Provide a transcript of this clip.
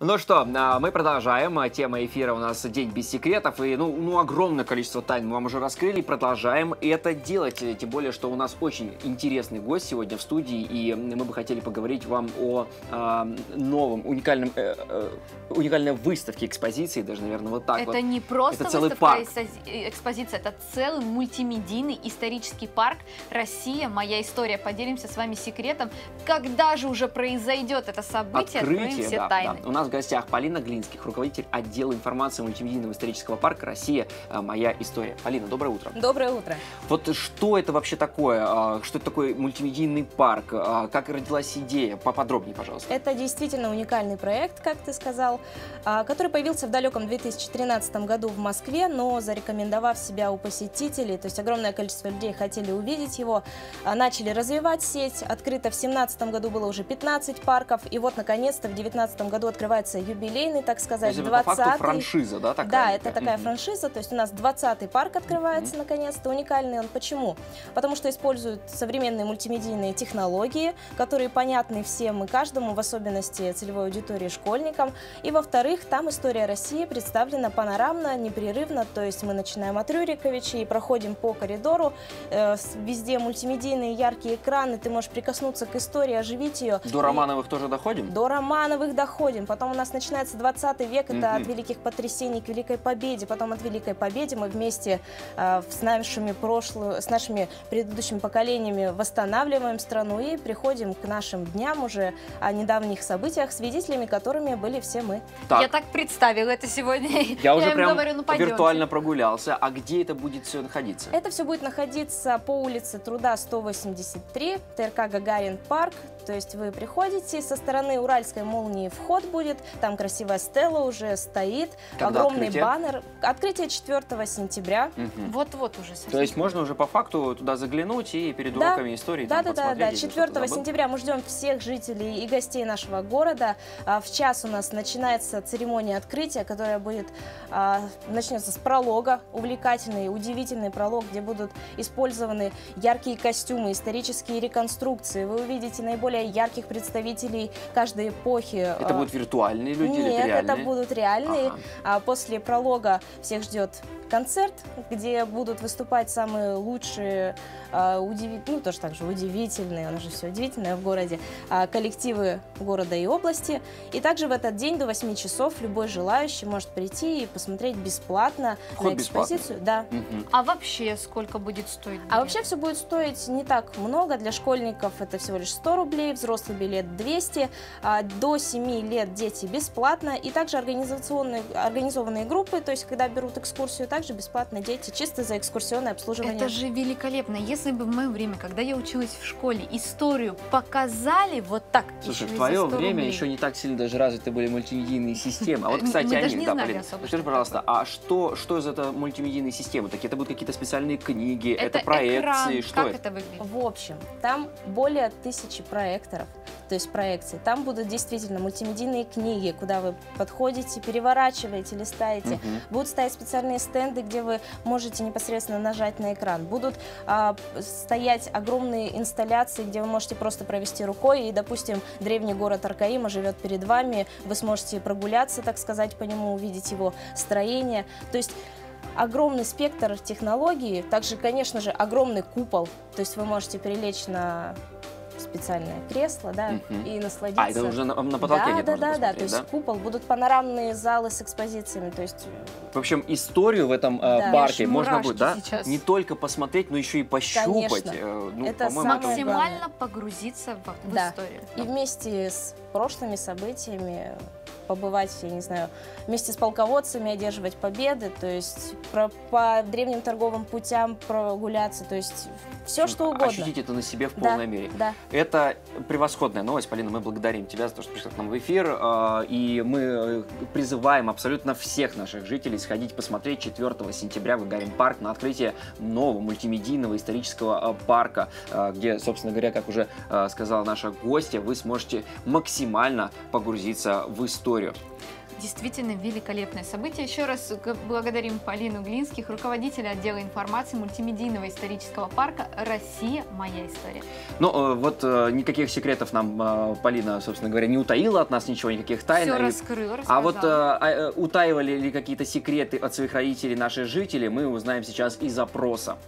Ну что, а, мы продолжаем. Тема эфира у нас «День без секретов». И, ну, ну, огромное количество тайн мы вам уже раскрыли. Продолжаем это делать. Тем более, что у нас очень интересный гость сегодня в студии. И мы бы хотели поговорить вам о э, новом, уникальном, э, э, уникальной выставке экспозиции. Даже, наверное, вот так Это вот. не просто Это целый выставка парк. и экспозиция, это целый мультимедийный исторический парк «Россия. Моя история». Поделимся с вами секретом, когда же уже произойдет это событие, откроем Открытие, все да, тайны. да. У нас в гостях Полина Глинских, руководитель отдела информации мультимедийного исторического парка «Россия. а, Моя история». Полина, доброе утро. Доброе утро. Вот что это вообще такое? А, Что это такое мультимедийный парк? А, Как родилась идея? Поподробнее, пожалуйста. Это действительно уникальный проект, как ты сказал, а, который появился в далеком 2013 году в Москве, но зарекомендовав себя у посетителей, то есть огромное количество людей хотели увидеть его, начали развивать сеть. Открыто в 2017 году было уже 15 парков, и вот наконец-то в 2019 году открывается юбилейный, так То сказать, есть это по факту 20 франшиза, да, такая? Да, это такая Мгм. франшиза, то есть у нас 20-й парк открывается наконец-то, уникальный он. Почему? Потому что используют современные мультимедийные технологии, которые понятны всем и каждому, в особенности целевой аудитории школьникам. И во-вторых, там история России представлена панорамно, непрерывно, то есть мы начинаем от Рюриковича и проходим по коридору, э, везде мультимедийные яркие экраны, ты можешь прикоснуться к истории, оживить ее. До Романовых тоже доходим? До Романовых доходим. Потом у нас начинается 20 век, это от великих потрясений к Великой Победе. Потом от Великой Победе мы вместе э, с нашими прошлыми, с нашими предыдущими поколениями восстанавливаем страну и приходим к нашим дням уже о недавних событиях, свидетелями которыми были все мы. Так, Я так представила это сегодня. я уже прям говорю, ну пойдемте. виртуально прогулялся. А где это будет все находиться? Это все будет находиться по улице Труда 183, ТРК Гагарин парк. То есть вы приходите, со стороны Уральской молнии вход будет, там красивая стела уже стоит, Когда огромный открытие? баннер. Открытие 4 сентября. Мгм. Вот-вот уже совсем. То есть можно уже по факту туда заглянуть и перед Да. уроками истории Да, там да, да, да. если 4 что-то забыл. сентября мы ждем всех жителей и гостей нашего города. А, В час у нас начинается церемония открытия, которая будет а, начнется с пролога, увлекательный, удивительный пролог, где будут использованы яркие костюмы, исторические реконструкции. Вы увидите наиболее ярких представителей каждой эпохи. Это А, будут виртуальные люди или Нет, это реальные? это будут реальные. Ага. А после пролога всех ждет концерт, где будут выступать самые лучшие, а, ну тоже так же удивительные, у нас же все удивительное в городе, а, коллективы города и области. И также в этот день до 8 часов любой желающий может прийти и посмотреть бесплатно Вход на экспозицию. Да. Мгм. А вообще сколько будет стоить? А билет? вообще все будет стоить не так много. Для школьников это всего лишь 100 рублей, взрослый билет 200, а, до 7 лет дети бесплатно. И также организационные, организованные группы, то есть когда берут экскурсию, также бесплатно дети, чисто за экскурсионное обслуживание. Это же великолепно. Если бы в мое время, когда я училась в школе, историю показали вот так. Слушай, в твое 100 время рублей. еще не так сильно даже развиты были мультимедийные системы. А вот, Мы кстати, даже они, не да, знали Полина, особо, скажи, пожалуйста, а что, что из это мультимедийные системы? Такие, это будут какие-то специальные книги, это, Это проекции, экран. что как это? это выглядит? В общем, там более тысячи проекторов, то есть проекций. Там будут действительно мультимедийные книги, куда вы подходите, переворачиваете, листаете. Мгм. Будут стоять специальные стенды, где вы можете непосредственно нажать на экран. Будут а, стоять огромные инсталляции, где вы можете просто провести рукой, и, допустим, древний город Аркаима живет перед вами, вы сможете прогуляться, так сказать, по нему, увидеть его строение. То есть огромный спектр технологий, также, конечно же, огромный купол, то есть вы можете перелечь на специальное кресло, да, Мгм. и насладиться. А, это уже на, на потолке да, да, да, да, то есть купол, будут панорамные залы с экспозициями, то есть В общем, историю в этом э, Да. парке можно будет, да, сейчас. не только посмотреть, но еще и пощупать. Конечно. Э, Ну, Это по-моему, самое это- Максимально погрузиться в, в Да. историю. и вместе с прошлыми событиями побывать, я не знаю, вместе с полководцами одерживать победы, то есть про- по древним торговым путям прогуляться, то есть все что угодно. Ощутить это на себе в Да, полной мере. Да. Это превосходная новость, Полина. Мы благодарим тебя за то, что пришла к нам в эфир. э, И мы э, призываем абсолютно всех наших жителей сходить посмотреть 4 сентября в Гагарин парк на открытие нового мультимедийного исторического э, парка, где, собственно говоря, как уже сказала наша гостья, вы сможете максимально погрузиться в историю. Действительно великолепное событие. Еще раз благодарим Полину Глинских, руководителя отдела информации мультимедийного исторического парка «Россия. Моя история». Ну, э, вот э, никаких секретов нам э, Полина, собственно говоря, не утаила от нас ничего, никаких тайн. Все раскрыла, А вот а, утаивали ли какие-то секреты от своих родителей наши жители, мы узнаем сейчас из опроса.